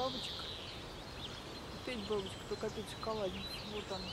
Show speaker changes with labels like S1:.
S1: бабочек. Опять бабочка, только опять шоколадница. Вот она.